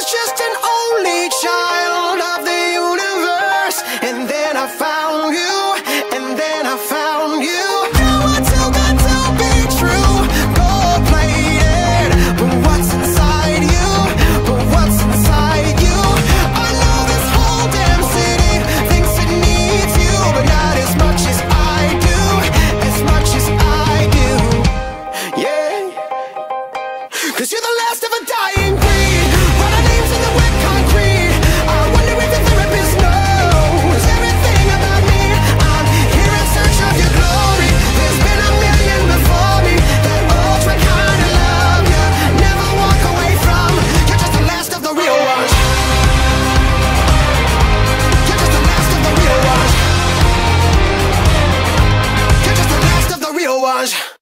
was just an only child of the universe. And then I found you, and then I found you. Now too good to be true, gold plated. But what's inside you? But what's inside you? I know this whole damn city thinks it needs you, but not as much as I do, as much as I do. Yeah. Cause you're the last of a dying ーし